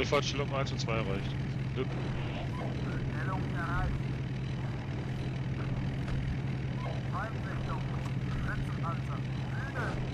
Alpha-Stellung 1 und 2 erreicht. Glück. Stellung erreicht. Feindrichtung. Schützenpanzer. Süden.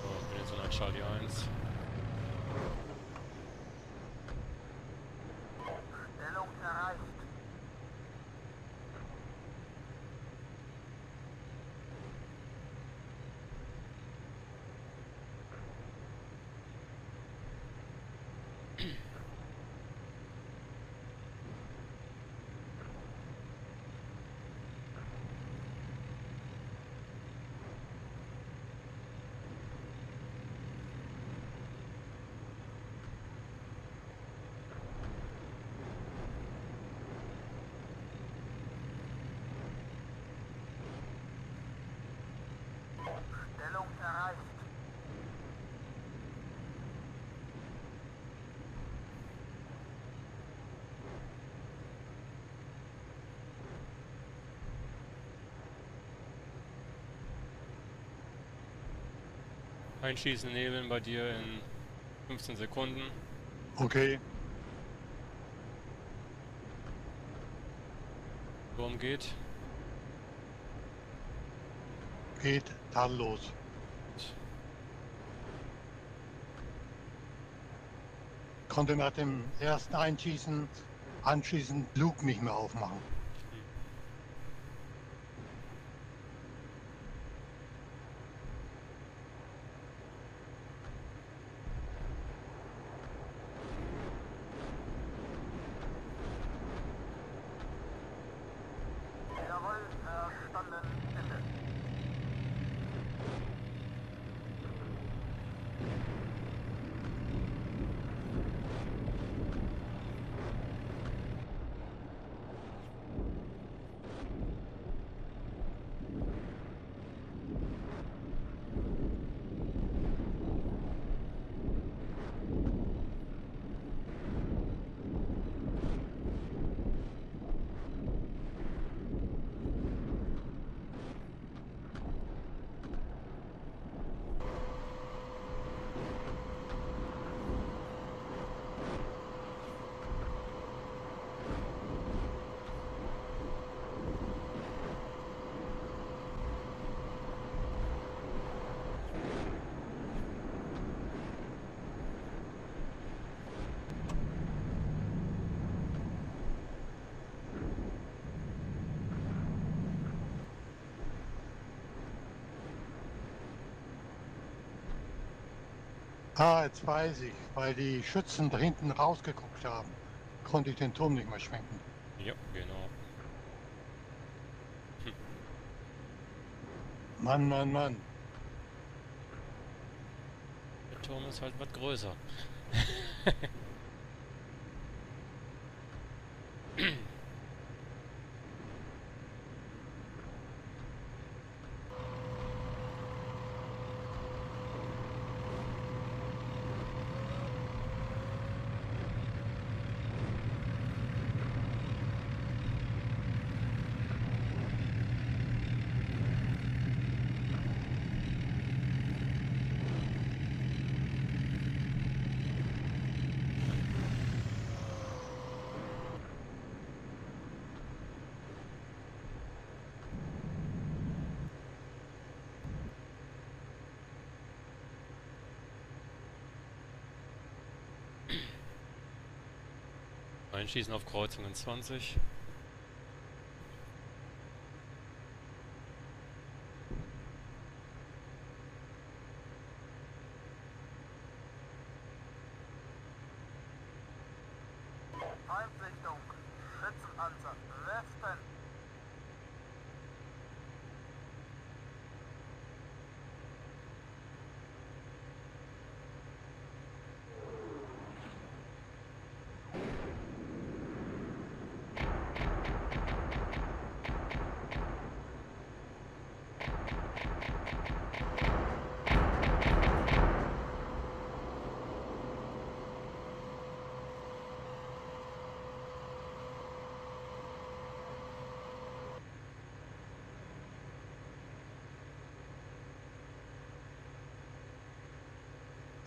So, ich bin jetzt in der Charlie 1. Stellung erreicht. Stellung erreicht. Einschießen, Nebeln bei dir in 15 Sekunden. Okay, Turm geht. geht tadellos. Konnte nach dem ersten Einschießen anschließend Luke nicht mehr aufmachen. Verstanden. Ah, jetzt weiß ich, weil die Schützen da hinten rausgeguckt haben, konnte ich den Turm nicht mehr schwenken. Ja, genau. Mann, Mann, Mann. Der Turm ist halt was größer. Einschießen auf Kreuzungen 20.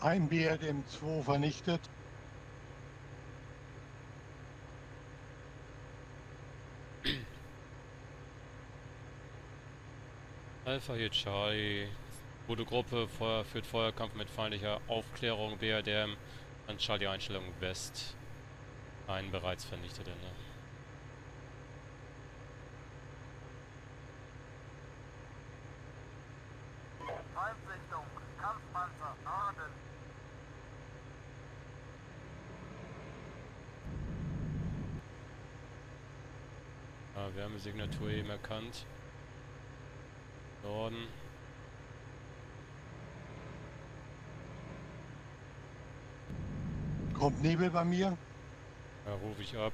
Ein BRDM2 vernichtet. Alpha hier Charlie. Gute Gruppe, Feuer, führt Feuerkampf mit feindlicher Aufklärung, BRDM. An Charlie Einstellung West. Einen bereits vernichteten. Ne? Ja, Wärmesignatur eben erkannt. Norden. Kommt Nebel bei mir. Da rufe ich ab.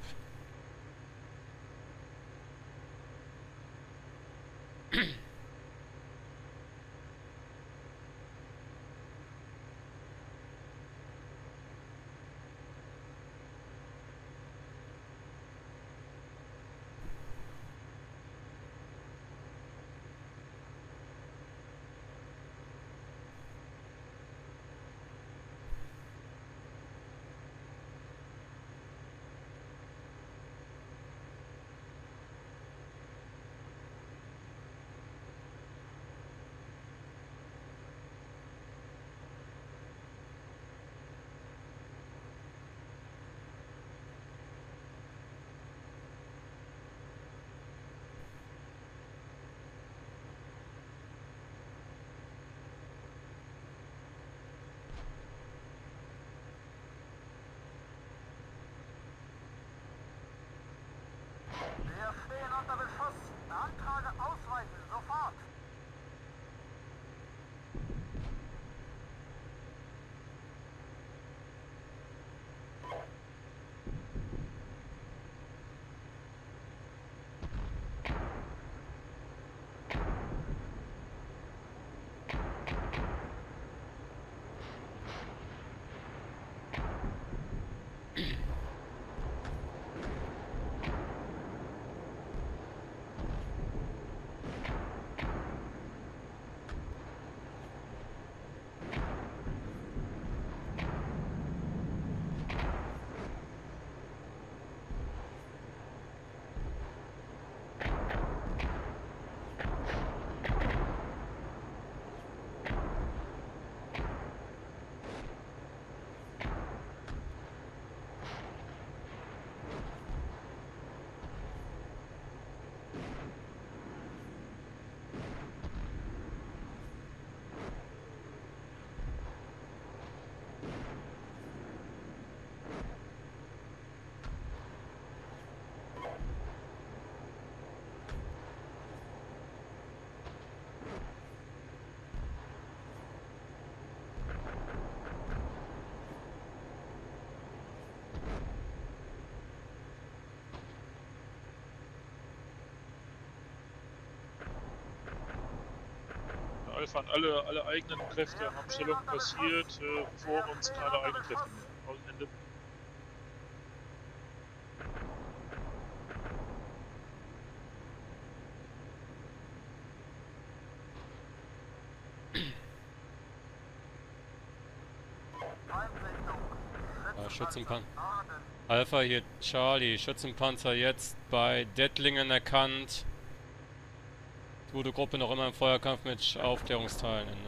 An alle, alle eigenen Kräfte haben Stellung passiert. Äh, vor uns keine eigenen Kräfte mehr. Ende. Ah, Schützenpan- Norden. Alpha hier Charlie. Schützenpanzer jetzt bei Dettlingen erkannt. Gute Gruppe noch immer im Feuerkampf mit Aufklärungsteilen.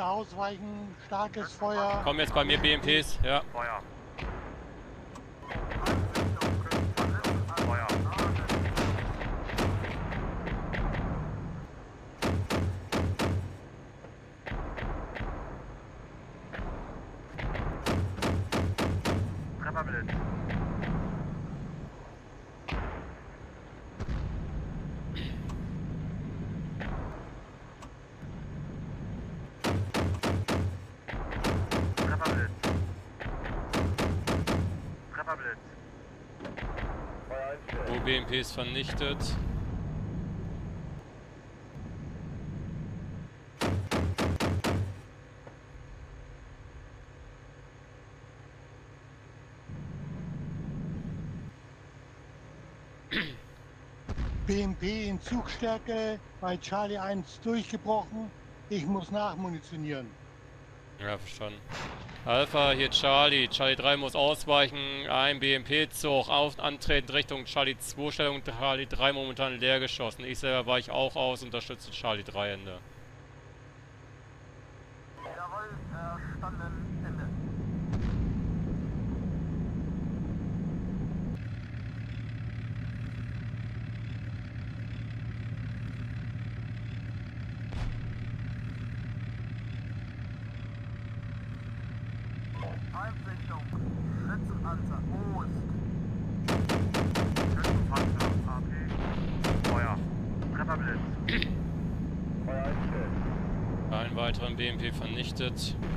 Muss ausweichen, starkes Feuer. Kommen jetzt bei mir BMPs, ja. Feuer. Feuer. Trefferblitz. BMPs vernichtet. BMP in Zugstärke bei Charlie 1 durchgebrochen. Ich muss nachmunitionieren. Ja, verstanden. Alpha, hier Charlie. Charlie 3 muss ausweichen. Ein BMP-Zug auf, antreten Richtung Charlie 2 Stellung. Charlie 3 momentan leer geschossen. Ich selber weiche auch aus, unterstütze Charlie 3 Ende. Jawohl, verstanden. Ende. Feindsichtung. Schützenpanzer. Ost. Schützenpanzer. AP. Feuer. Trefferblitz. Feuer einstellen. Einen weiteren BMP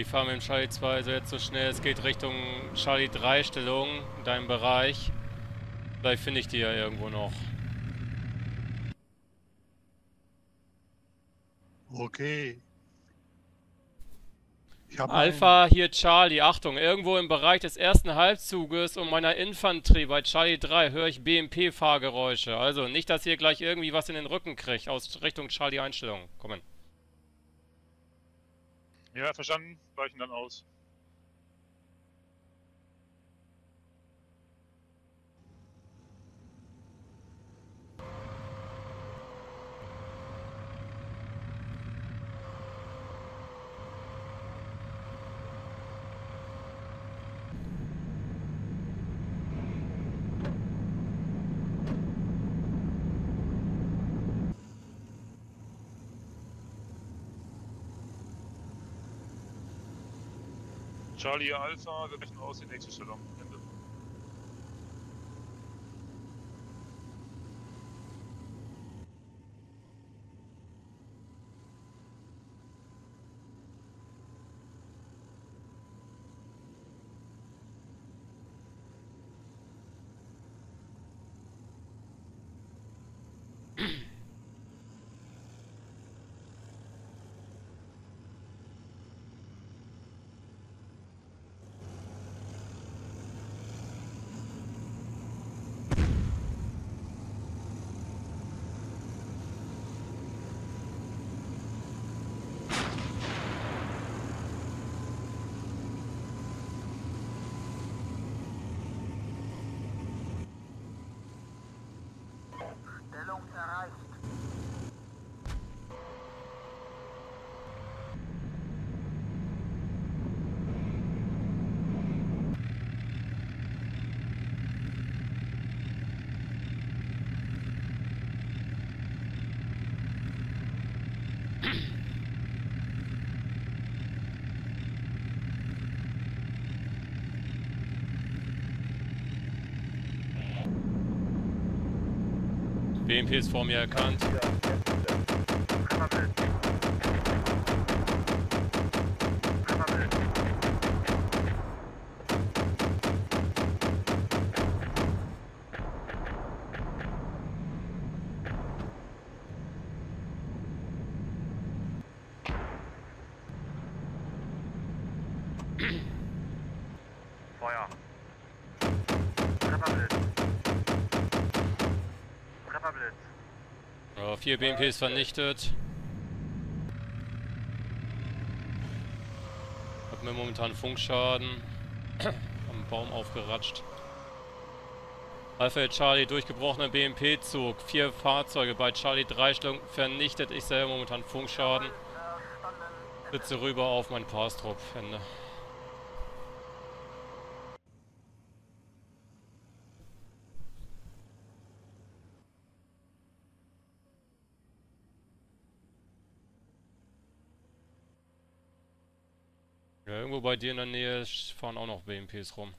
ich fahre mit dem Charlie 2 also jetzt so schnell es geht Richtung Charlie 3 Stellung in deinem Bereich. Vielleicht finde ich die ja irgendwo noch. Okay. Alpha, hier Charlie. Achtung, irgendwo im Bereich des ersten Halbzuges und meiner Infanterie bei Charlie 3 höre ich BMP-Fahrgeräusche. Also nicht, dass ihr gleich irgendwie was in den Rücken kriegt aus Richtung Charlie Einstellung. Kommen. Ja, verstanden. Weichen dann aus. Charlie Alpha, wir rechnen aus die nächste. Stellung erreicht. BMP ist vor mir erkannt. Trefferbild. Vier BMPs vernichtet. Hab mir momentan Funkschaden. Am Baum aufgeratscht. Alpha Charlie, durchgebrochener BMP-Zug. Vier Fahrzeuge bei Charlie 3 Stellung vernichtet. Ich selber momentan Funkschaden. Sitze rüber auf mein Pastrup. Ende. Ja, irgendwo bei dir in der Nähe fahren auch noch BMPs rum.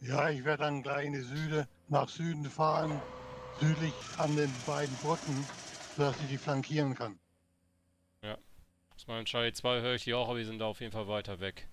Ja, ich werde dann gleich in die Süde, nach Süden fahren, südlich an den beiden Brücken, sodass ich die flankieren kann. Aus meinem Charlie 2 höre ich die auch, aber die sind da auf jeden Fall weiter weg.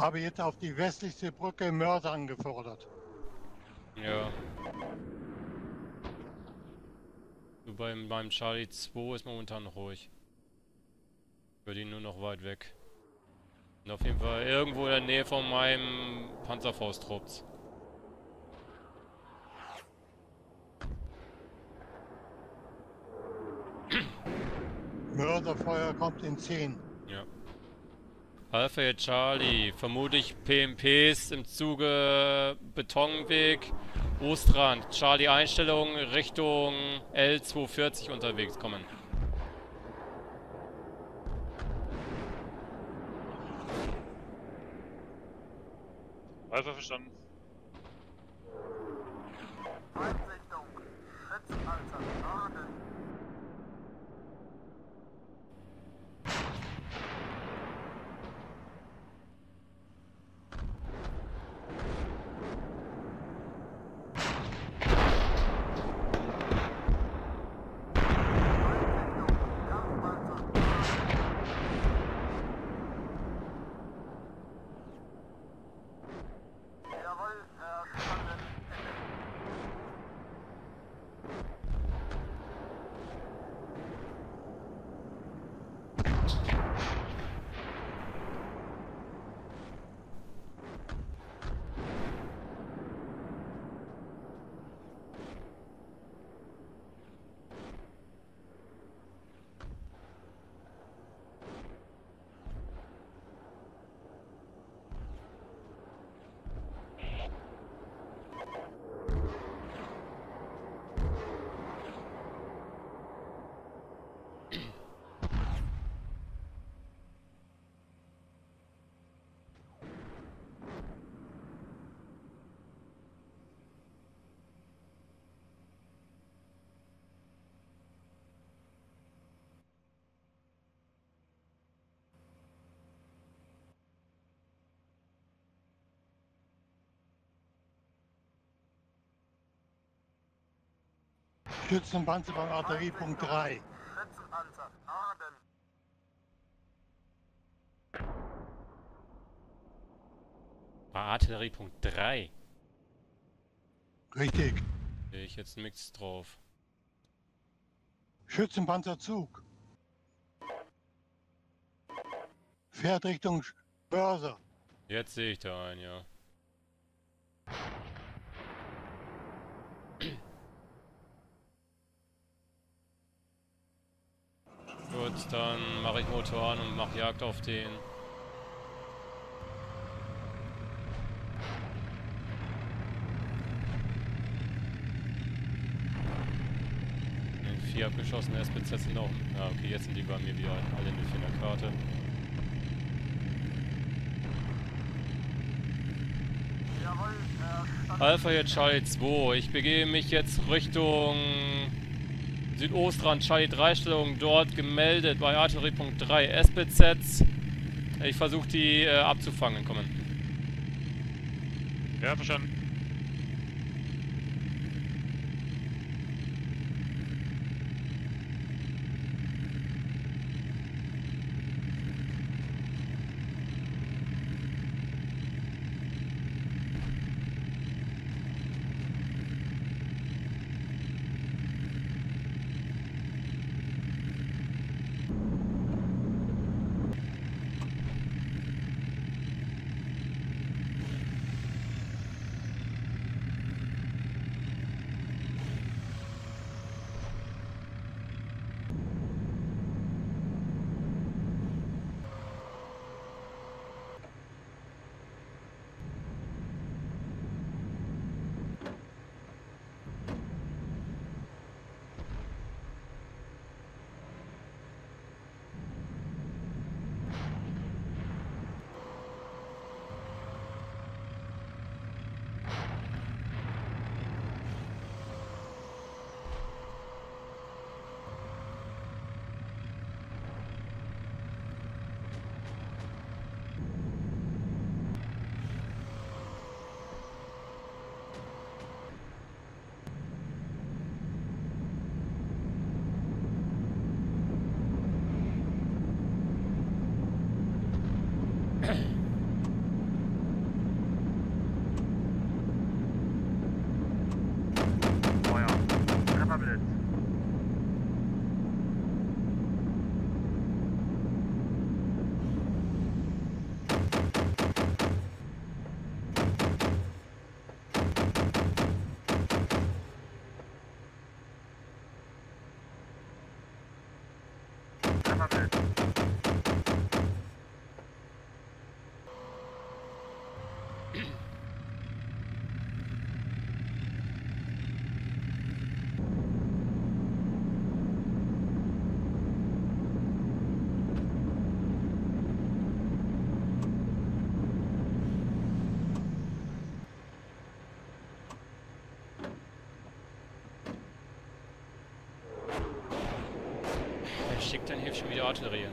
Habe jetzt auf die westlichste Brücke Mörser angefordert. Ja. So beim, beim Charlie 2 ist momentan noch ruhig. Ich würde ihn nur noch weit weg. Und auf jeden Fall irgendwo in der Nähe von meinem Panzerfausttrupps. Mörserfeuer kommt in 10. Alpha Charlie, vermutlich PMPs im Zuge Betonweg, Ostrand, Charlie Einstellung Richtung L240 unterwegs kommen. Alpha verstanden. Schützenpanzerbandarterie.3. Arterie. Schützenpanzer, Norden. War Artilleriepunkt 3. Richtig. Sehe ich jetzt nichts drauf. Schützenpanzerzug. Fährt Richtung Börse. Jetzt sehe ich da einen, ja. Gut, dann mache ich Motor an und mache Jagd auf den. Den vier abgeschossene SPZ sind auch. Ja, okay, jetzt sind die bei mir wieder alle nicht in der Karte. Verstanden. Alpha jetzt Charlie 2. Ich begebe mich jetzt Richtung Südostrand, Charlie 3 Stellung dort gemeldet bei Artilleriepunkt 3 SPZ. Ich versuche die äh, abzufangen, kommen. Ja, verstanden. Schickt denn hier schon wieder Artillerie?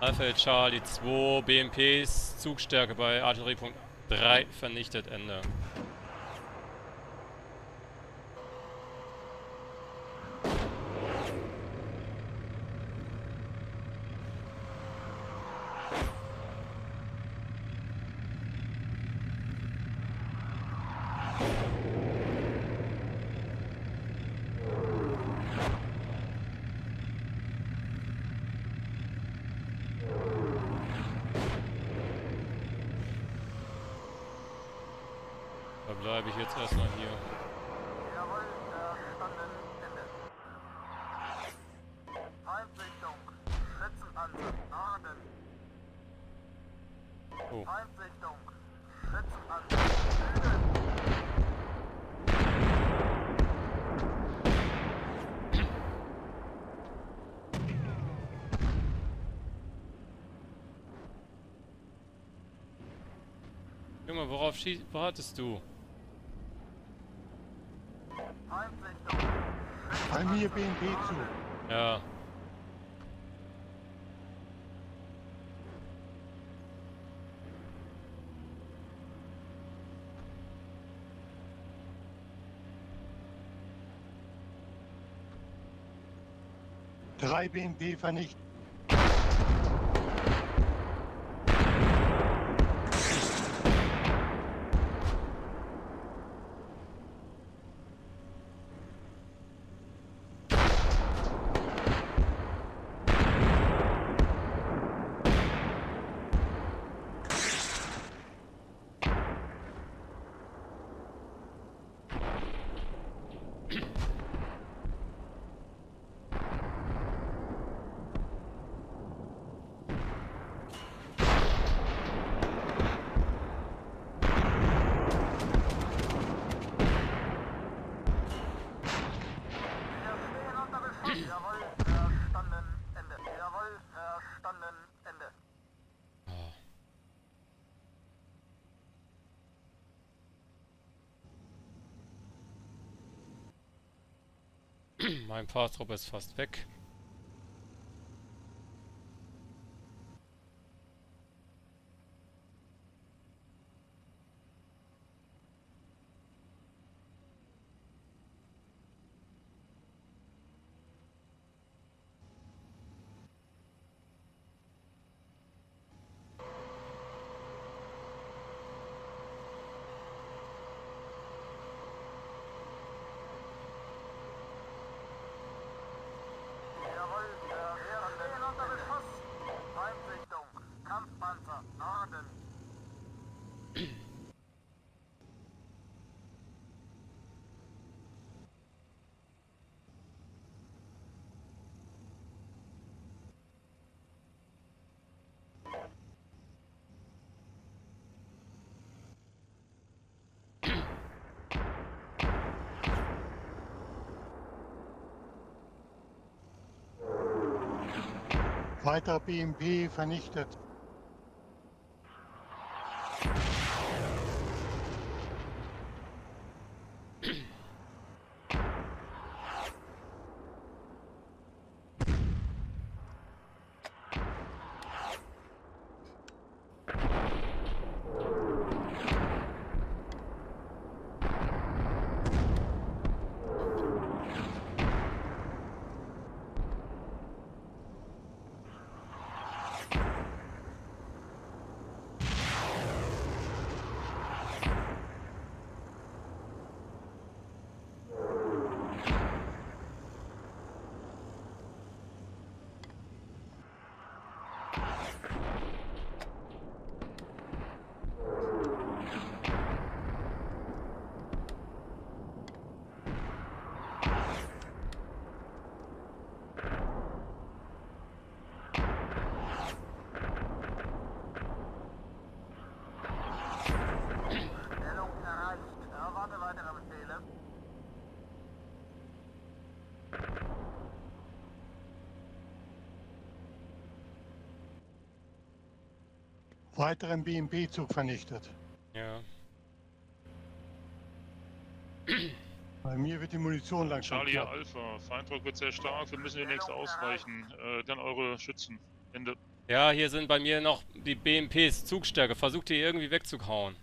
Alpha Charlie 2, BMPs, Zugstärke bei Artilleriepunkt 3 vernichtet, Ende. Da bleibe ich jetzt erstmal hier. Oh. Junge, worauf schie wartest du? Bei mir BNP zu. Ja. Drei BNP vernichtet. Mein Fahrtrupp ist fast weg. Weiter BMP vernichtet. Weiteren BMP-Zug vernichtet. Ja. Bei mir wird die Munition langsam Charlie knapp. Alpha, Feinddruck wird sehr stark, wir müssen demnächst ausweichen. Äh, dann eure Schützen. Ende. Ja, hier sind bei mir noch die BMPs Zugstärke. Versucht die irgendwie wegzuhauen.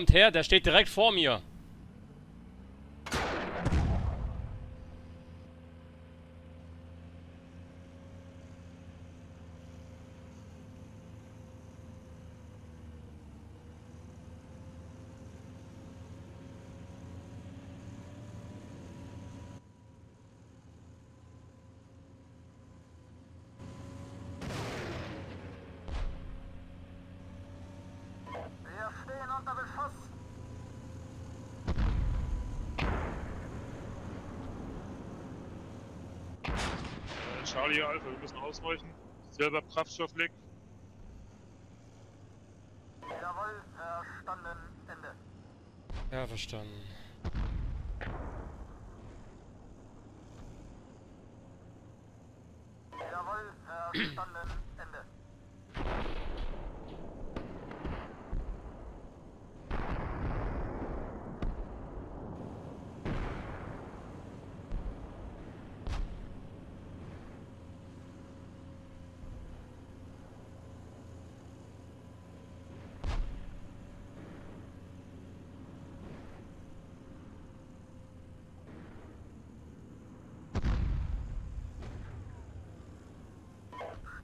Kommt her, der steht direkt vor mir. Wir stehen unter Beschuss. Äh, Charlie Alpha, wir müssen ausweichen. Selber Kraftstoffleck. Jawohl, verstanden. Ende. Ja, verstanden. Jawohl, verstanden. Ende.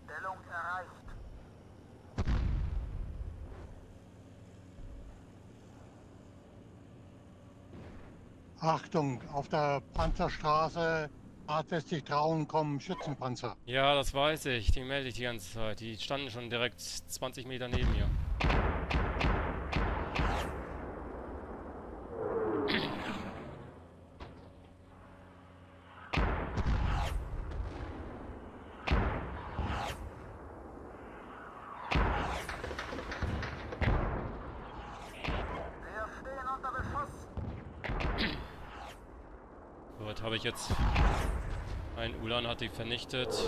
Stellung erreicht. Achtung, auf der Panzerstraße nordwestlich Traun kommen Schützenpanzer. Ja, das weiß ich. Die melde ich die ganze Zeit. Die standen schon direkt 20 Meter neben mir. Wir stehen unter Beschuss. Dort habe ich jetzt... Ein Ulan hat die vernichtet. Wir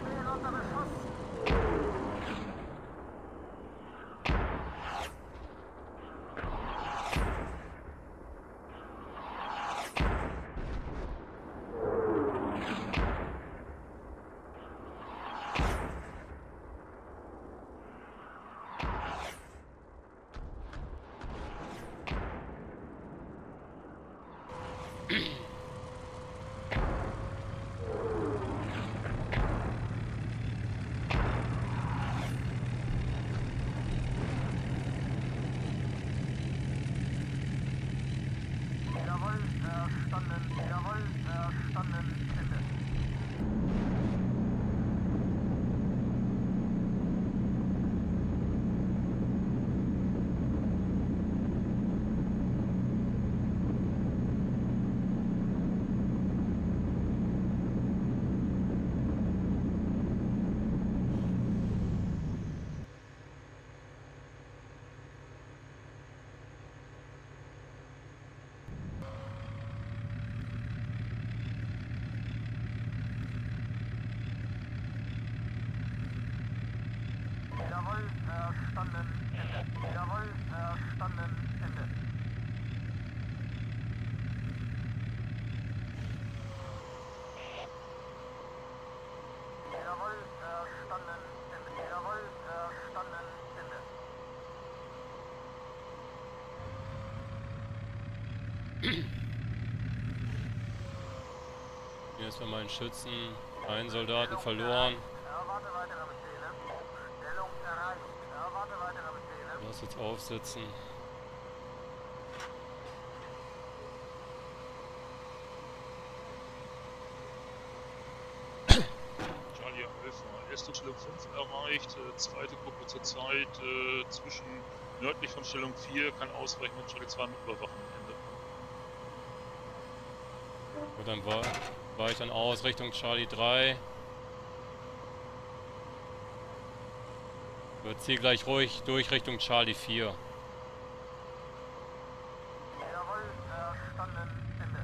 stehen unter Beschuss. Jawohl, verstanden. Jawohl, verstanden. Ende. Jawohl, verstanden. Ende. Jawohl, verstanden. Ende. Jawohl, verstanden. Ende. Jawohl, verstanden. Ende. Hier ist bei meinen Schützen ein Soldaten verloren. Erwarte weitere Befehle. Stellung erreicht. Erwarte weitere Lass jetzt aufsitzen. Charlie Alpha, erste Stellung 5 erreicht. Äh, zweite Gruppe zurzeit äh, zwischen nördlich von Stellung 4 kann ausweichen und Charlie 2 mit überwachen am Ende. Gut, dann war, war ich dann aus Richtung Charlie 3. Überziehe gleich ruhig durch Richtung Charlie 4. Jawohl, verstanden. Ende.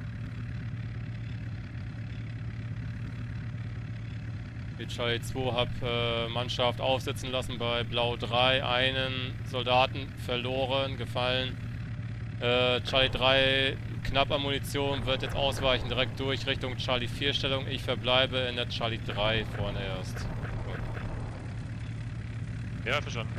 Mit Charlie 2 hab äh, Mannschaft aufsitzen lassen bei Blau 3. Einen Soldaten verloren, gefallen. Äh, Charlie 3 knapp an Munition, wird jetzt ausweichen direkt durch Richtung Charlie 4 Stellung. Ich verbleibe in der Charlie 3 vorne erst. Ja, verstanden.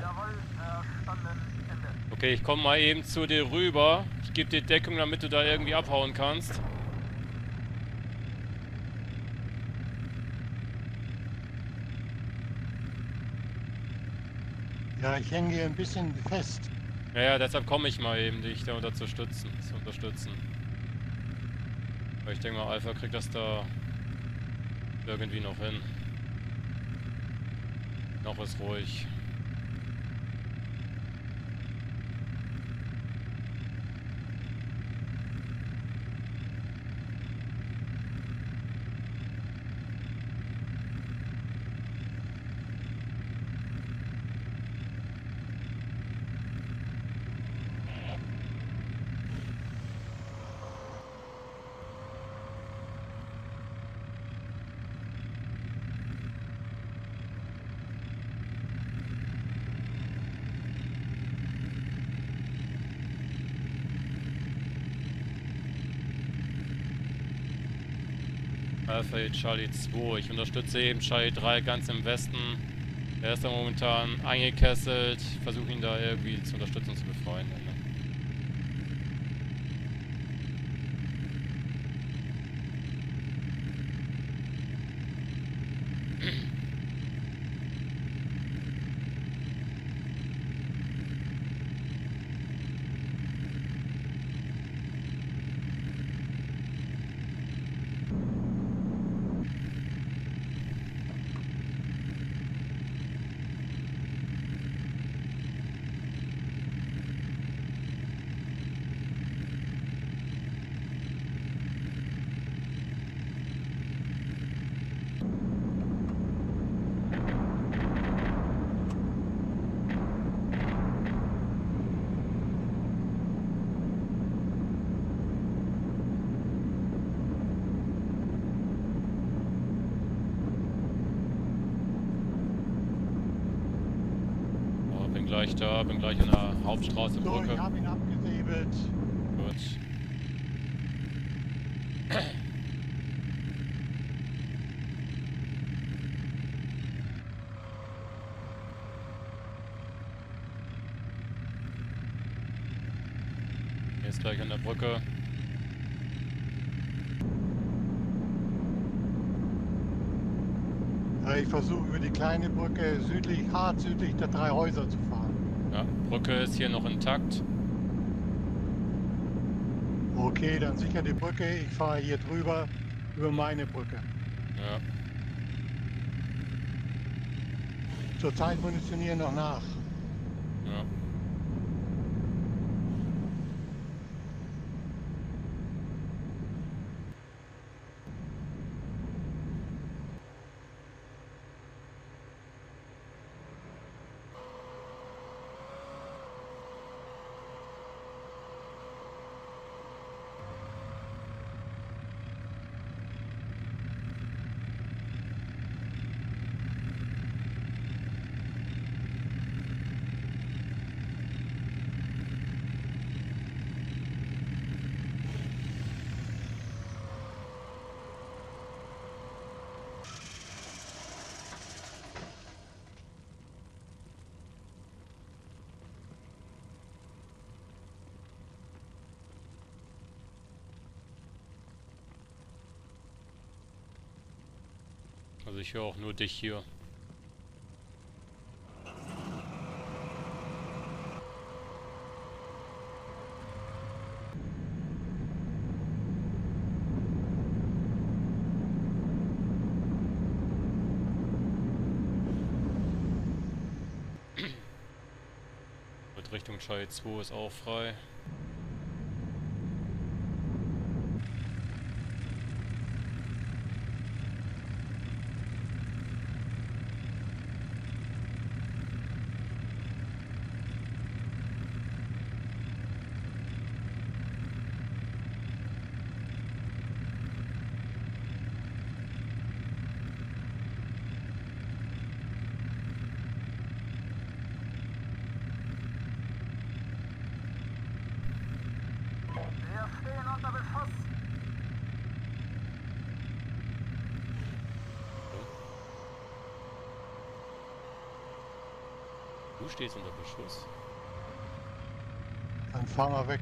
Jawohl, verstanden. Ende. Okay, ich komme mal eben zu dir rüber. Ich gebe dir Deckung, damit du da irgendwie abhauen kannst. Ja, ich hänge hier ein bisschen fest. Ja, ja, deshalb komme ich mal eben, dich da unterstützen, zu unterstützen. Weil ich denke mal, Alpha kriegt das da irgendwie noch hin. Noch ist ruhig. Alpha Charlie 2. Ich unterstütze eben Charlie 3 ganz im Westen. Er ist da momentan eingekesselt. Ich versuche ihn da irgendwie zu unterstützen und zu befreien. Ne? Ja, bin gleich da, bin gleich an der Hauptstraße So, ich Brücke. habe ihn abgesäbelt. Gut. Er ist gleich an der Brücke. Ja, ich versuche über die kleine Brücke südlich, hart südlich der drei Häuser zu fahren. Ja, Brücke ist hier noch intakt. Okay, dann sicher die Brücke. Ich fahre hier drüber über meine Brücke. Ja. Zurzeit munitionieren noch nach. Ja. Ich höre auch nur dich hier. Mit Richtung Charlie 2 ist auch frei. Wir stehen unter Beschuss. Du stehst unter Beschuss. Dann fahren wir weg.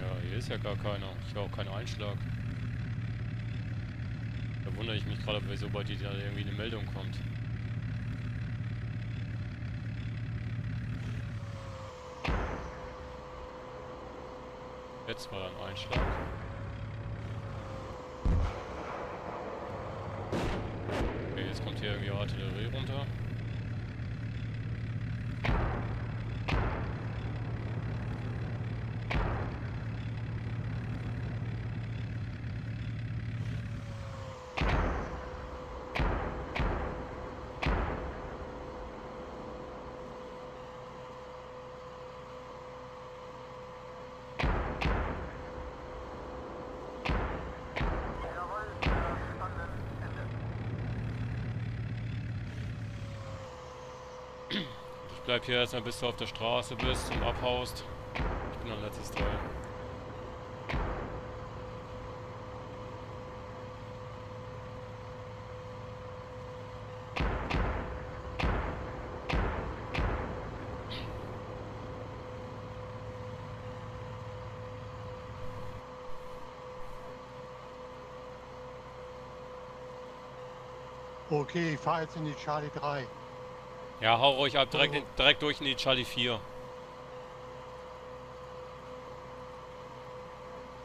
Ja, hier ist ja gar keiner. Ich höre auch keinen Einschlag. Da wundere ich mich gerade, wieso bei dir da irgendwie eine Meldung kommt. Jetzt war da ein Einschlag. Okay, jetzt kommt hier irgendwie Artillerie runter. Jawohl, verstanden. Ende. Ich bleib hier erstmal bis du auf der Straße bist und abhaust. Ich bin am letztes Teil. Okay, ich fahre jetzt in die Charlie 3. Ja, hau ruhig ab, direkt, direkt durch in die Charlie 4.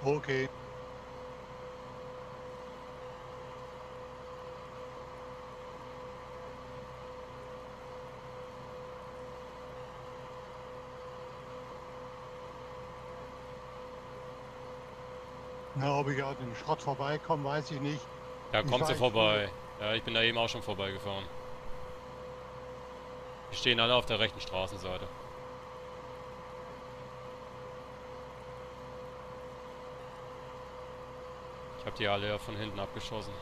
Okay. Na, ob ich an den Schrott vorbeikomme, weiß ich nicht. Ja, Ich kommst du vorbei. Ja, ich bin da eben auch schon vorbeigefahren. Die stehen alle auf der rechten Straßenseite. Ich hab die alle ja von hinten abgeschossen.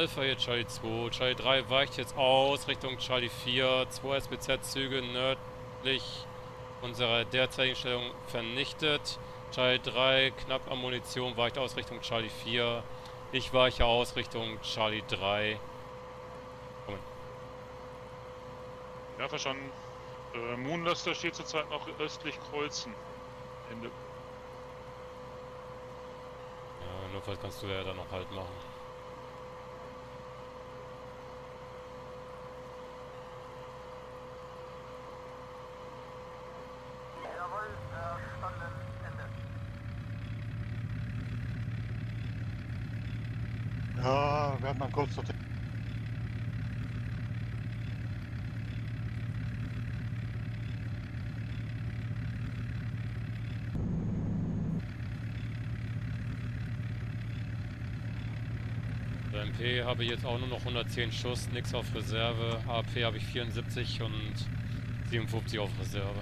Alpha hier Charlie 2. Charlie 3 weicht jetzt aus Richtung Charlie 4. 2 SBZ-Züge nördlich unserer derzeitigen Stellung vernichtet. Charlie 3 knapp an Munition weicht aus Richtung Charlie 4. Ich weiche aus Richtung Charlie 3. Ja, verstanden. Äh, Moonlaster steht zurzeit noch östlich Kreuzen. Ende. Ja, notfalls kannst du ja dann noch halt machen. Jawohl, verstanden. Ende. Wir kurz dorthin. Der MP habe ich jetzt auch nur noch 110 Schuss, nix auf Reserve. AP habe ich 74 und 57 auf Reserve.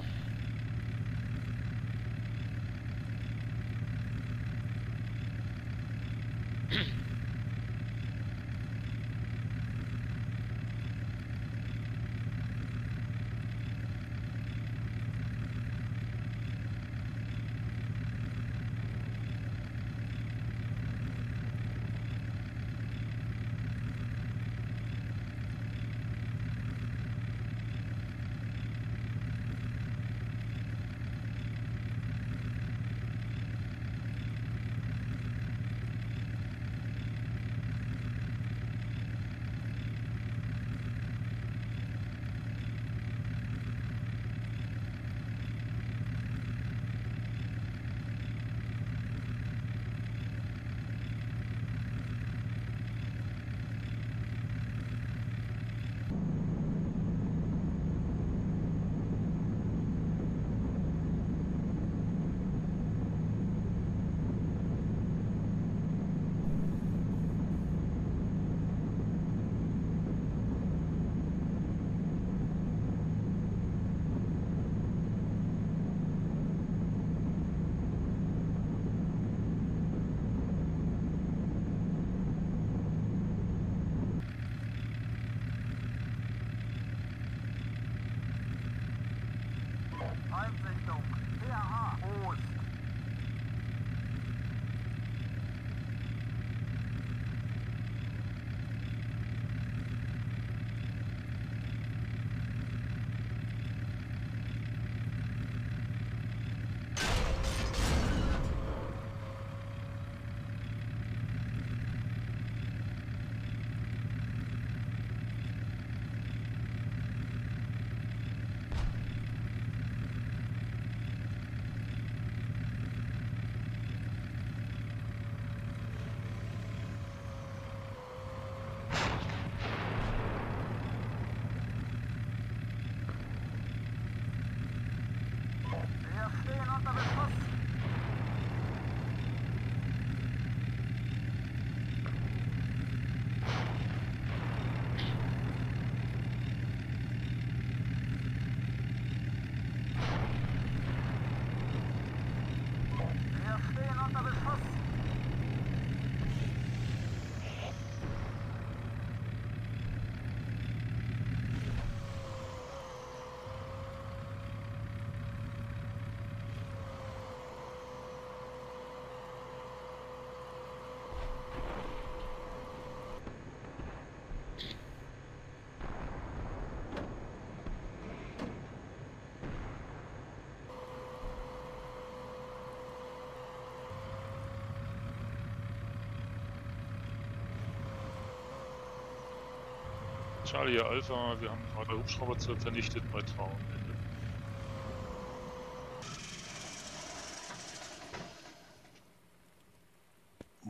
Charlie Alpha, wir haben gerade Hubschrauber vernichtet bei Traum. Ende.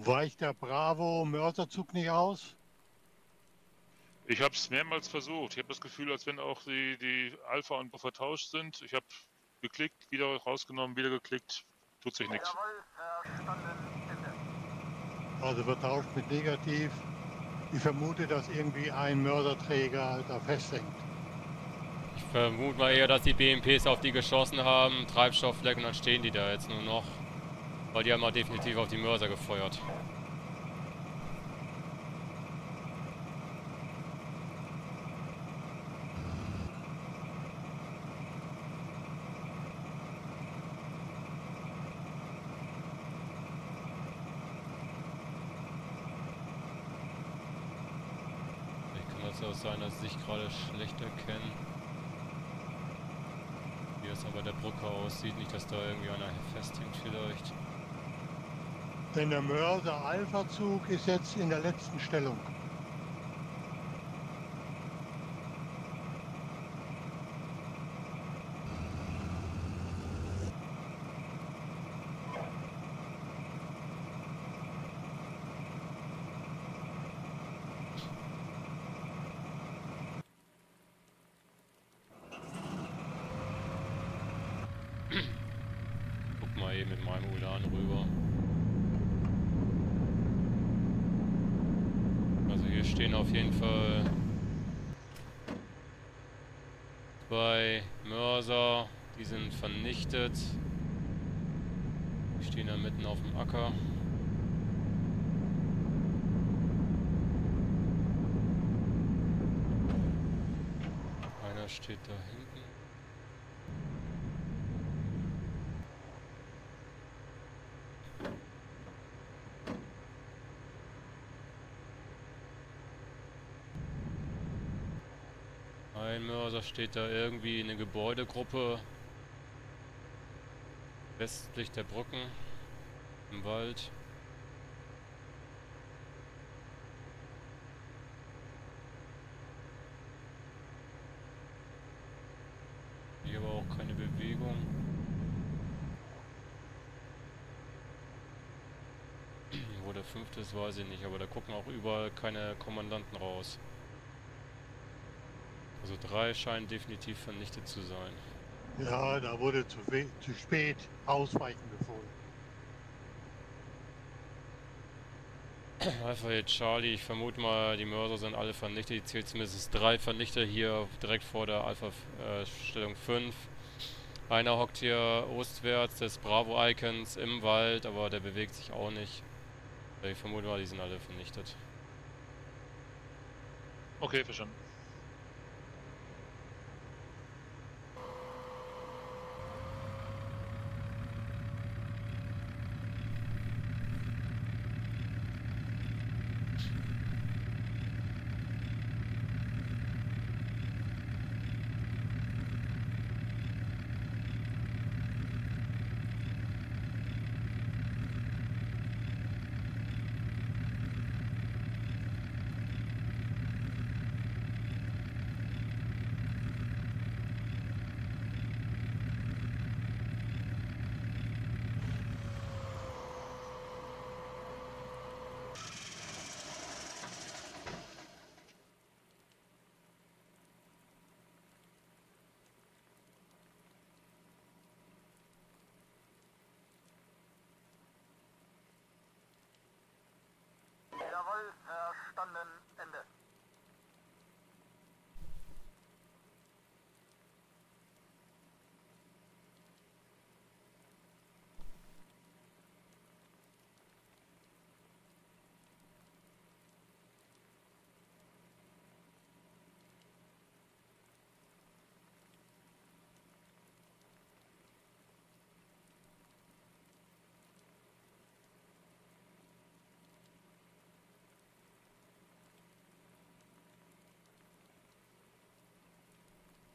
Weicht der Bravo Mörserzug nicht aus? Ich habe es mehrmals versucht. Ich habe das Gefühl, als wenn auch die, die Alpha und Bravo vertauscht sind. Ich habe geklickt, wieder rausgenommen, wieder geklickt. Tut sich nichts. Also vertauscht mit negativ. Ich vermute, dass irgendwie ein Mörserträger da festhängt. Ich vermute mal eher, dass die BMPs auf die geschossen haben, Treibstofffleck und dann stehen die da jetzt nur noch. Weil die haben auch definitiv auf die Mörser gefeuert. Vielleicht kann das ja auch sein, dass sie sich gerade schlecht erkennen. Wie es aber der Brücke aussieht, nicht, dass da irgendwie einer festhängt vielleicht. Denn der Mörser Alpha-Zug ist jetzt in der letzten Stellung. Guck mal eben mit meinem Ulan rüber. Also hier stehen auf jeden Fall zwei Mörser, die sind vernichtet. Die stehen da mitten auf dem Acker. Einer steht da hinten. Ein Mörser steht da irgendwie in eine Gebäudegruppe westlich der Brücken im Wald. Hier aber auch keine Bewegung. Wo der fünfte ist, weiß ich nicht, aber da gucken auch überall keine Kommandanten raus. Also drei scheinen definitiv vernichtet zu sein. Ja, da wurde zu, zu spät ausweichen befohlen. Alpha jetzt Charlie, ich vermute mal, die Mörser sind alle vernichtet. Ich zähle zumindest drei Vernichter hier direkt vor der Alpha-Stellung 5. Einer hockt hier ostwärts des Bravo-Icons im Wald, aber der bewegt sich auch nicht. Ich vermute mal, die sind alle vernichtet. Okay, verstanden.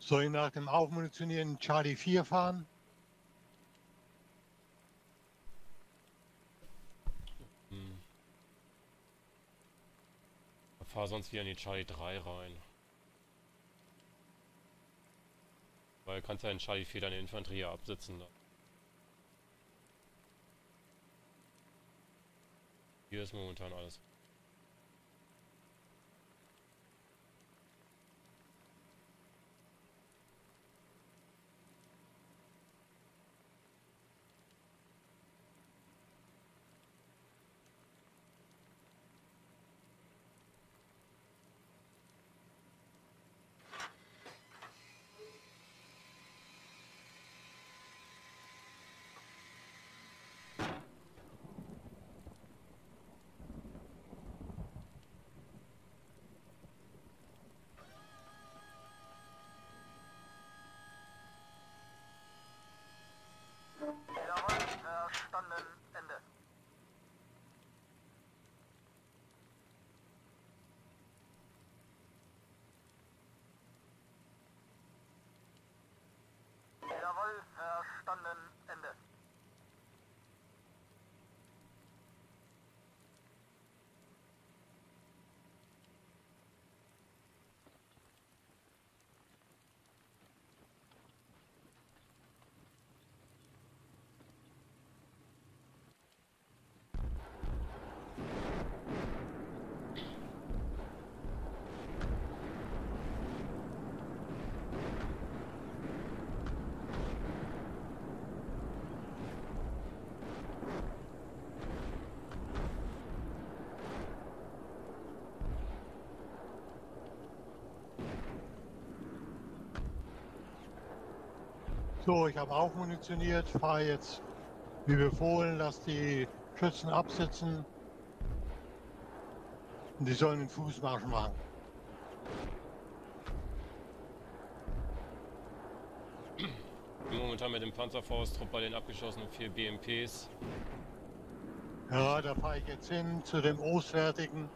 Soll ich nach dem Aufmunitionieren Charlie 4 fahren? Hm. Fahr sonst wieder in die Charlie 3 rein. Weil du kannst ja in Charlie 4 deine Infanterie ja absitzen. Hier ist momentan alles. So, ich habe auch munitioniert, fahre jetzt wie befohlen, lass die Schützen absitzen. Und die sollen den Fußmarsch machen. Momentan mit dem Panzerfausttrupp bei den abgeschossenen vier BMPs. Ja, da fahre ich jetzt hin zu dem Ostwärtigen.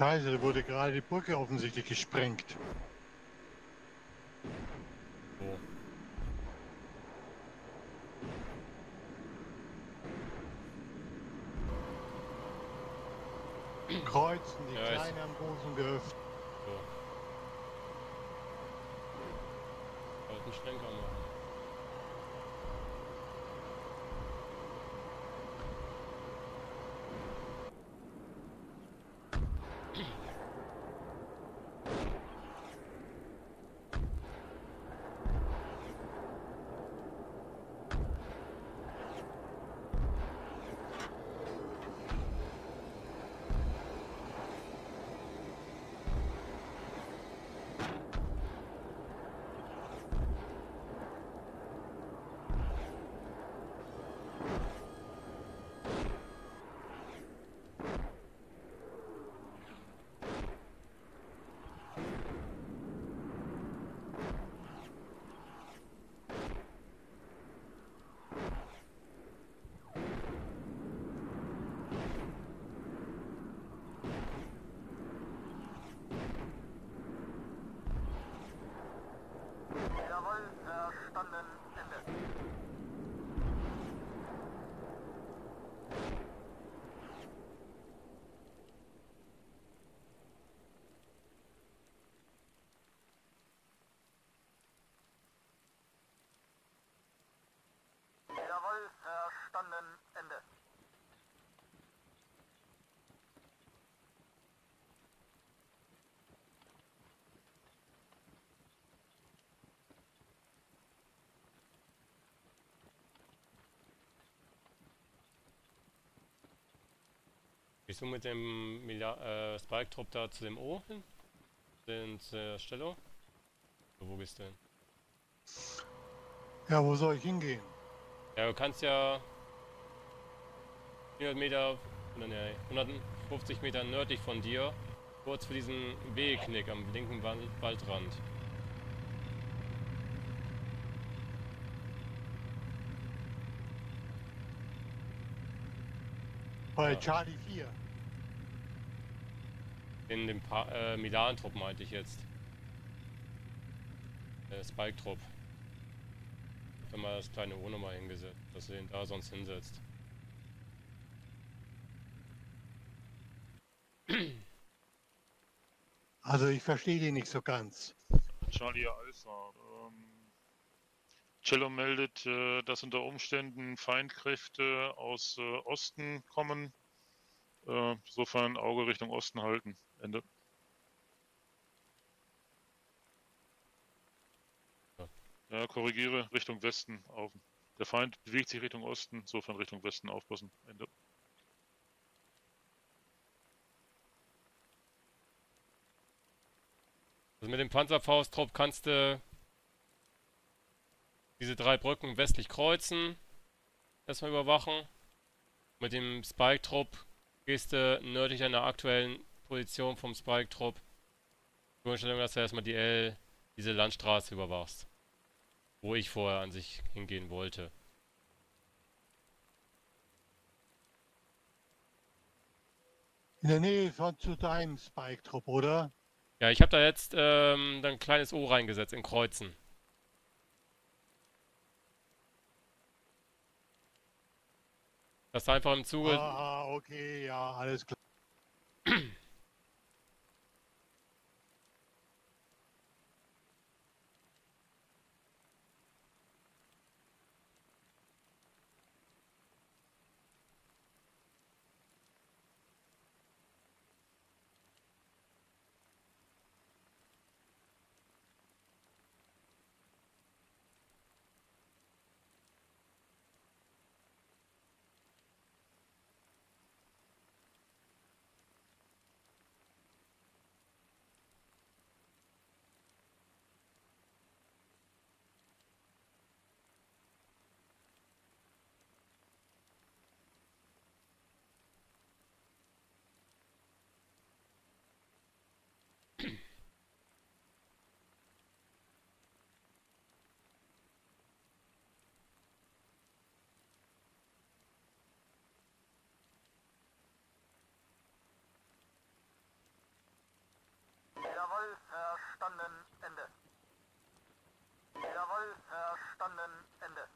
Scheiße, da wurde gerade die Brücke offensichtlich gesprengt. Kreuzen, die Ja, Kleine am großen Gehöft. Gehst du mit dem Mila äh, Spike-Trupp da zu dem O hin? Den, zur Stellung? Oder wo gehst du hin? Ja, wo soll ich hingehen? Ja, du kannst ja 400 Meter, oder nee, 150 Meter nördlich von dir, kurz für diesen Wegknick am linken Wald Waldrand. Bei Charlie 4. In dem pa äh, Milan-Trupp meinte ich jetzt. Der Spike-Trupp. Wenn man das kleine O nochmal hingesetzt, dass du den da sonst hinsetzt. Also ich verstehe die nicht so ganz. Charlie Alpha. Ähm, Cello meldet, äh, dass unter Umständen Feindkräfte aus äh, Osten kommen. Äh, insofern Auge Richtung Osten halten. Ende. Ja, korrigiere Richtung Westen auf. Der Feind bewegt sich Richtung Osten, insofern Richtung Westen aufpassen. Ende. Also mit dem Panzerfausttrupp kannst du diese drei Brücken westlich kreuzen. Erstmal überwachen. Mit dem Spike-Trupp gehst du nördlich deiner aktuellen Position vom Spike-Trupp. Vorstellung, dass du erstmal die L, diese Landstraße überwachst. Wo ich vorher an sich hingehen wollte. In der Nähe von zu deinem Spike-Trupp, oder? Ja, ich habe da jetzt ähm, ein kleines O reingesetzt in Kreuzen. Das einfach im Zuge. Ah, okay, ja, alles klar. Jawohl, verstanden, Ende. Jawohl, verstanden, Ende.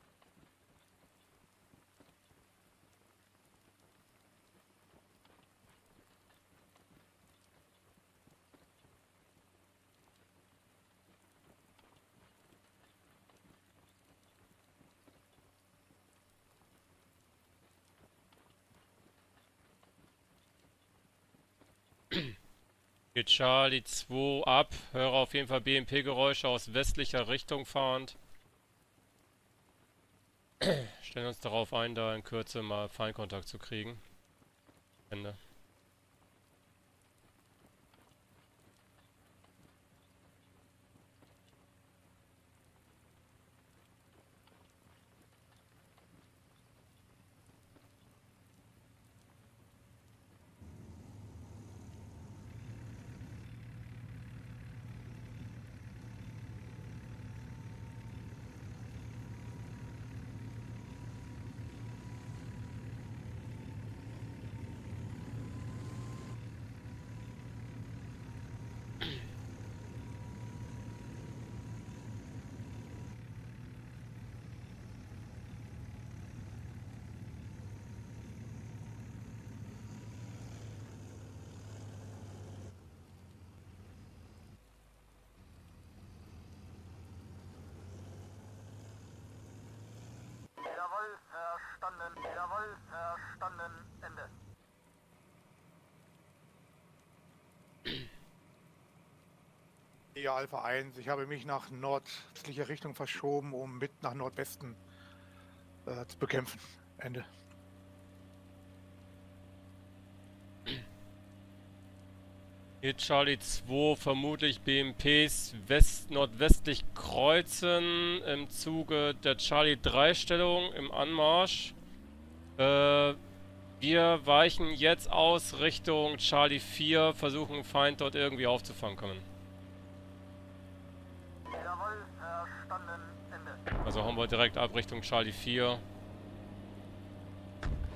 Geht Charlie 2 ab. Höre auf jeden Fall BMP-Geräusche aus westlicher Richtung fahrend. Stellen uns darauf ein, da in Kürze mal Feinkontakt zu kriegen. Ende. Ja, Alpha 1. Ich habe mich nach nordöstlicher Richtung verschoben, um mit nach Nordwesten äh, zu bekämpfen. Ende. Hier Charlie 2, vermutlich BMPs west nordwestlich kreuzen im Zuge der Charlie 3 Stellung im Anmarsch. Äh, wir weichen jetzt aus Richtung Charlie 4, versuchen Feind dort irgendwie aufzufangen können. Jawohl, verstanden. Ende. Also hauen wir direkt ab Richtung Charlie 4.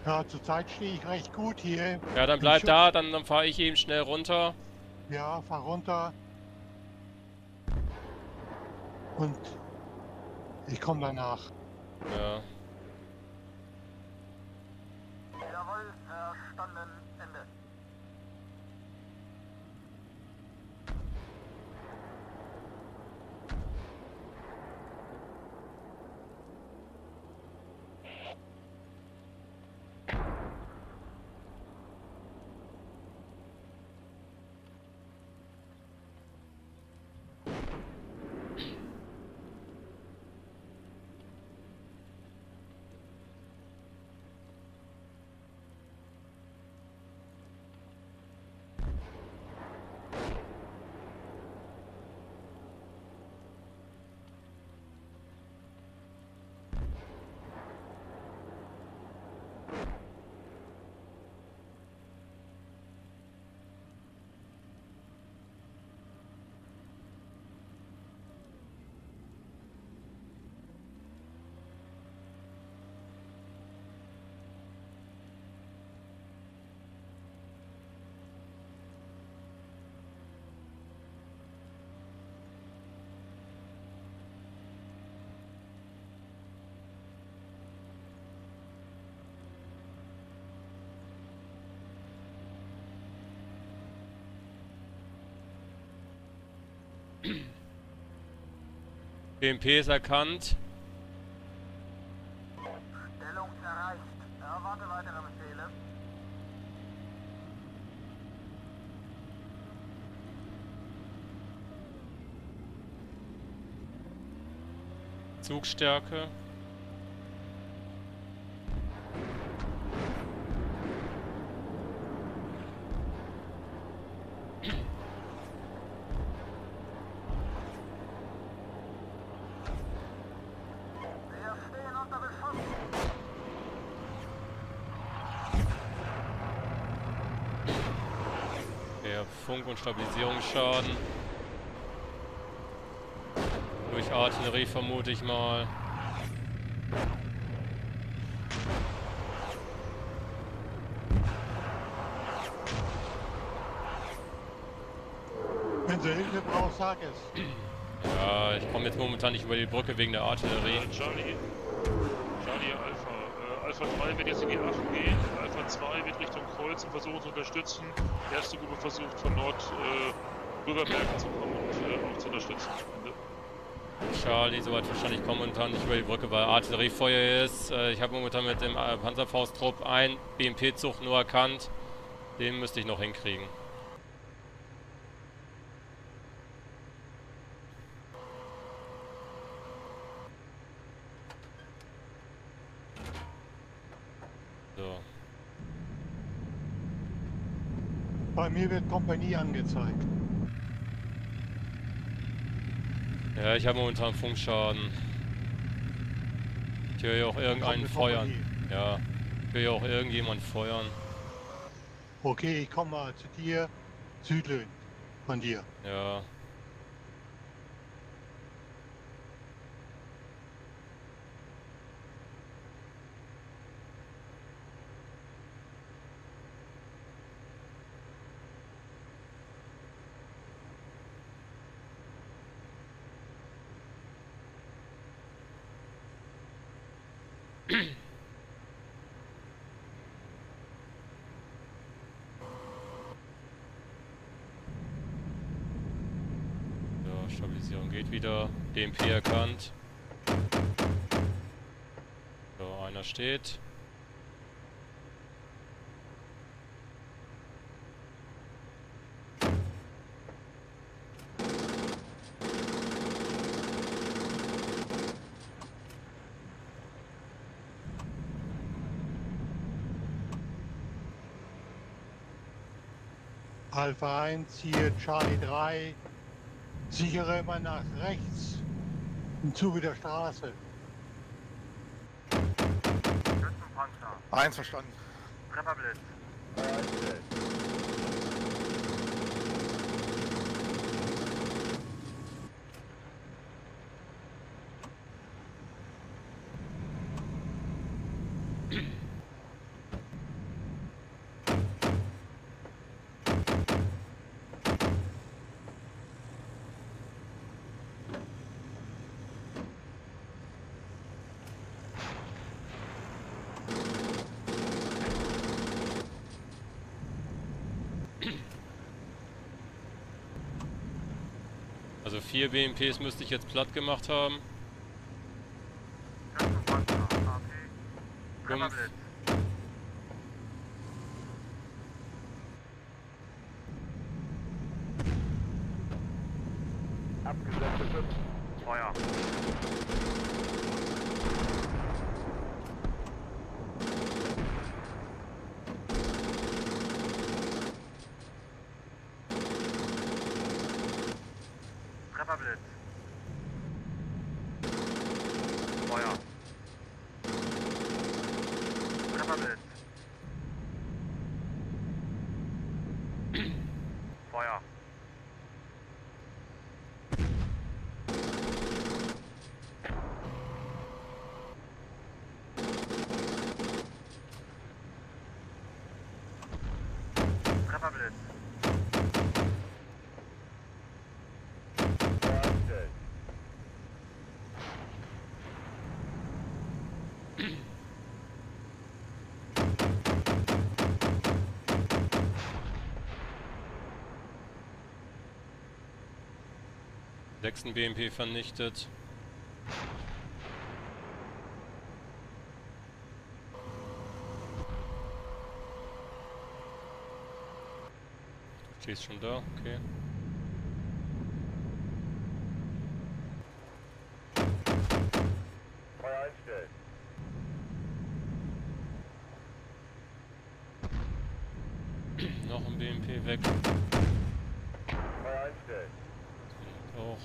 Ja, zurzeit stehe ich recht gut hier. Ja, dann bleib da, dann, dann fahre ich eben schnell runter. Ja, fahr runter. Und ich komme danach. Ja. Jawohl, verstanden. BMP ist erkannt. Stellung erreicht. Erwarte weitere Befehle. Zugstärke. Wir stehen unter Beschuss. Der Funk- und Stabilisierungsschaden. Durch Artillerie vermute ich mal. Wenn du Hilfe brauchst, sag es. Ja, ich komme jetzt momentan nicht über die Brücke wegen der Artillerie. Charlie, Charlie Alpha. Alpha 3 wird jetzt in die 8 gehen. Alpha 2 wird Richtung Kreuz und versuchen zu unterstützen. Erste Gruppe versucht von Nord äh, Rüberberg zu kommen und äh, auch zu unterstützen. Charlie, soweit verstanden, ich komme momentan nicht über die Brücke, weil Artilleriefeuer ist. Äh, ich habe momentan mit dem äh, Panzerfausttrupp ein BMP-Zug nur erkannt. Den müsste ich noch hinkriegen. So. Bei mir wird Kompanie angezeigt. Ja, ich habe momentan Funkschaden. Ich höre ja auch irgendeinen feuern. Kompanie. Ja, ich höre ja auch irgendjemand feuern. Okay, ich komme mal zu dir. Südlön von dir. Ja. So, Stabilisierung geht wieder. BMP erkannt. So, einer steht. Alpha 1 hier, Charlie 3. Sichere immer nach rechts im Zuge der Straße. Schützenpanzer. Eins verstanden. Trefferblitz. Also vier BMPs müsste ich jetzt platt gemacht haben. Schützenpanzer. AP. Trefferblitz. Feuer. Trefferblitz. Feuer. Trefferblitz. Feuer. Trefferblitz. Sechsten BMP vernichtet. Du stehst schon da, okay. Feuer einstellen. Noch ein BMP weg. Feuer einstellen. Auch.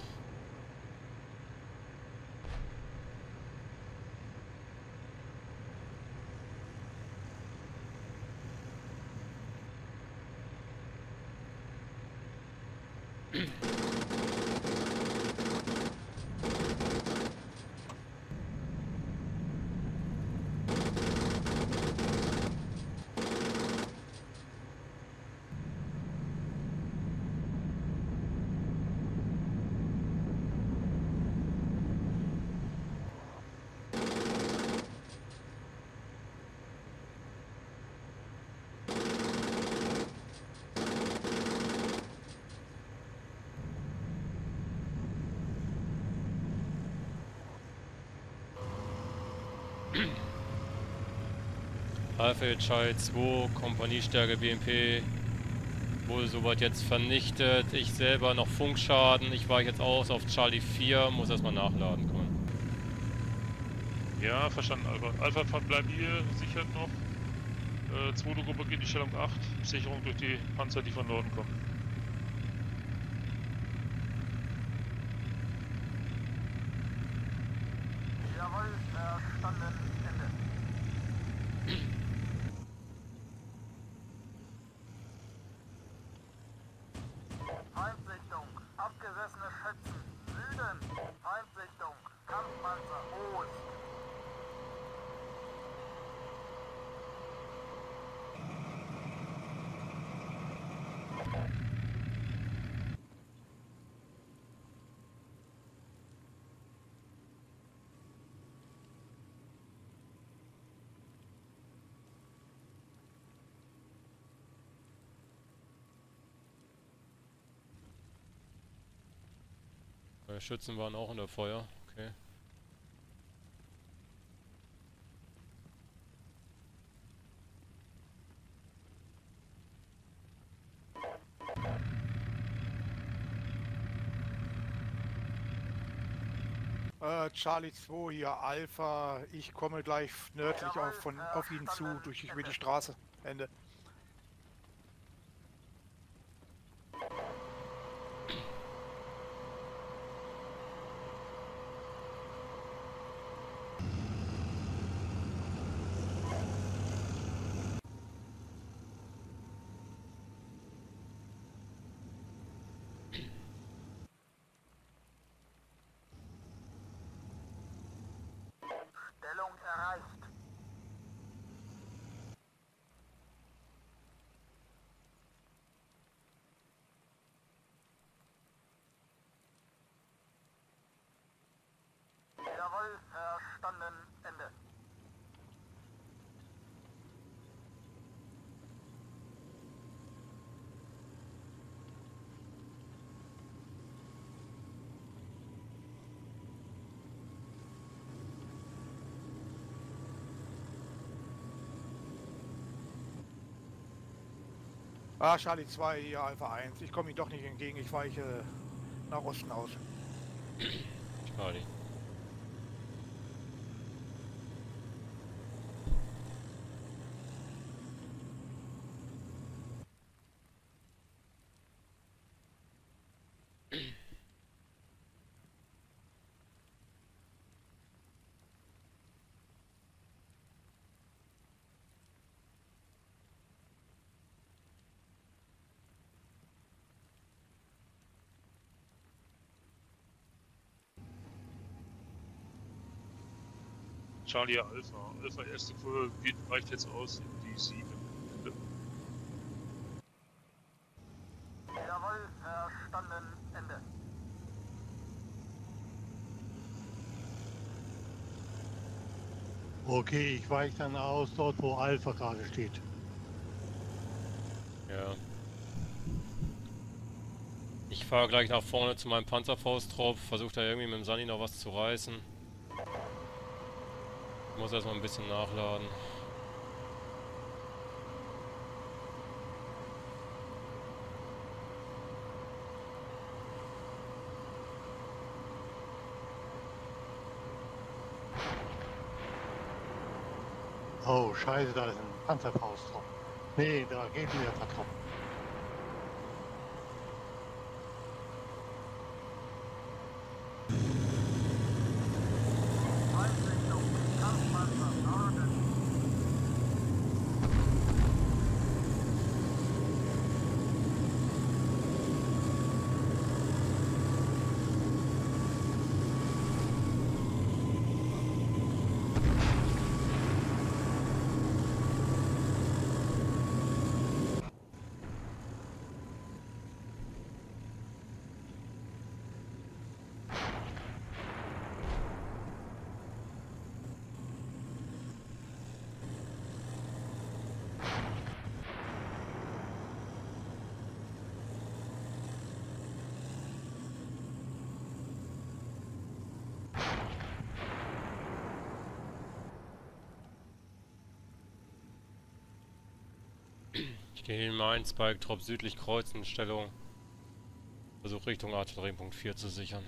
Alpha Child 2, Kompaniestärke BMP, wohl soweit jetzt vernichtet. Ich selber noch Funkschaden. Ich weiche jetzt aus auf Charlie 4, muss erstmal nachladen können. Ja, verstanden, Alpha. Alpha verbleibt hier, sichert noch. Äh, zweite Gruppe geht in die Stellung 8. Sicherung durch die Panzer, die von Norden kommen. Jawohl, verstanden. Ende. Feindsichtung. Abgesessene Schützen. Süden. Feindsichtung. Kampfpanzer. Ost. Äh, Schützen waren auch unter Feuer. Okay. Äh, Charlie 2 hier, Alpha. Ich komme gleich nördlich auf, von, auf ihn zu, durch über die Straße. Ende. Verstanden. Ende. Ah, Charlie 2 hier, Alpha 1. Ich komme ihm doch nicht entgegen, ich weiche nach Osten aus. Charlie. Charlie Alpha. Alpha erste Kurve geht, weicht jetzt aus in die 7. Ende. Jawohl, verstanden. Ende. Okay, ich weiche dann aus, dort wo Alpha gerade steht. Ja. Ich fahre gleich nach vorne zu meinem Panzerfausttrupp, versuche da irgendwie mit dem Sunny noch was zu reißen. Muss erstmal ein bisschen nachladen. Oh, scheiße, da ist ein Panzerfaust drauf. Nee, da geht wieder vertropft. Ich gehe in meinen Spike Drop südlich kreuzen in Stellung. Versuche Richtung Artilleriepunkt 4 zu sichern.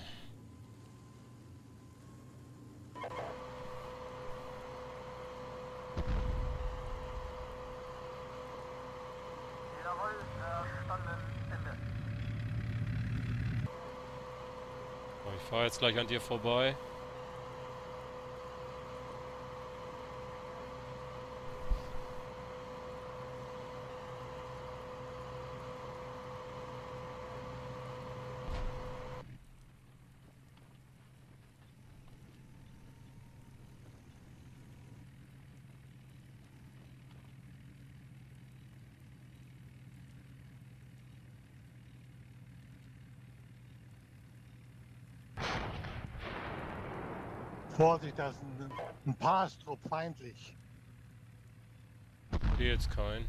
Ich fahre jetzt gleich an dir vorbei. Vorsicht, das ist ein, ein Passtrupp feindlich. Hier jetzt kein.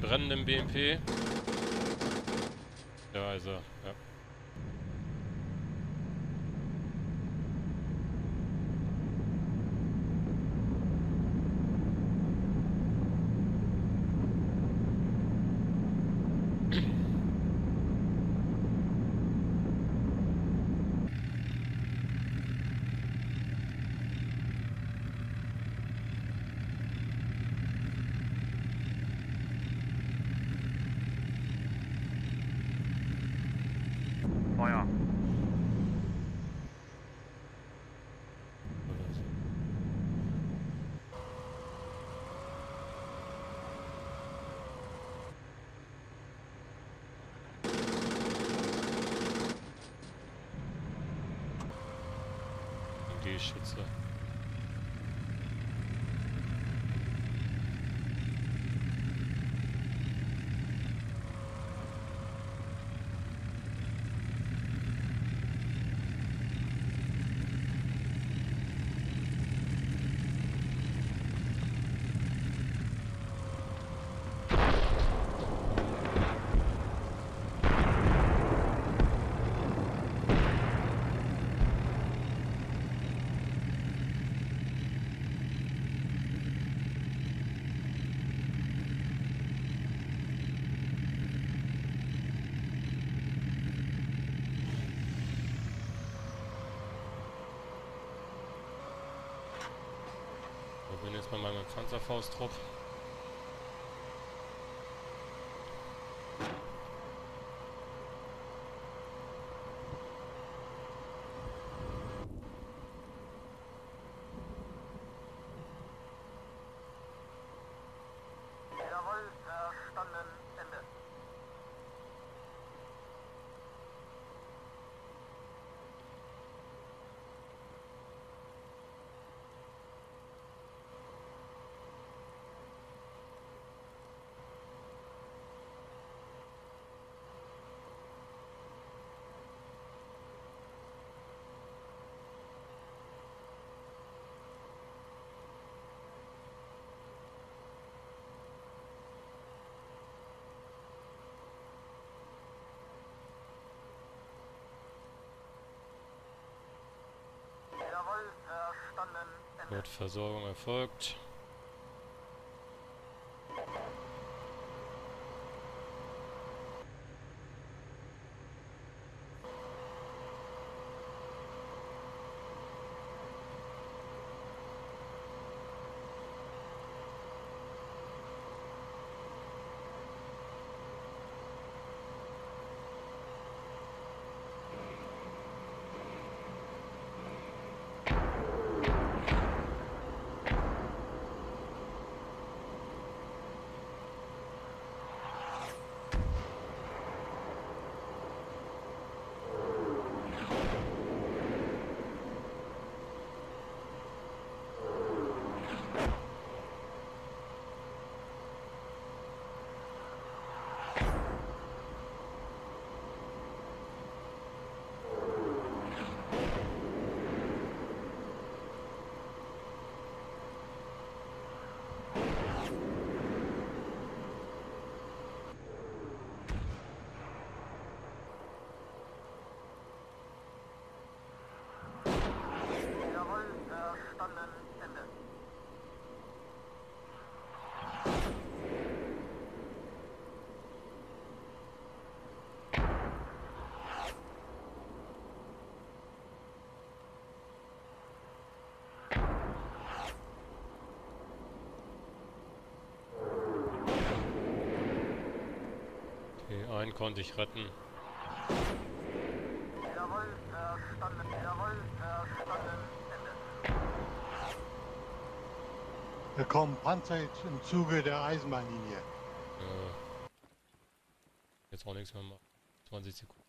Brennenden BMP. Ja, also, ja. Feuer. Die Schütze. Bei meinem Panzerfausttrupp. Notversorgung erfolgt. Jawohl, verstanden. Ende. Einen konnte ich retten. Jawohl, verstanden. Jawohl, verstanden. Ende. Da kommen Panzer jetzt im Zuge der Eisenbahnlinie. Äh, jetzt auch nichts mehr machen. 20 Sekunden.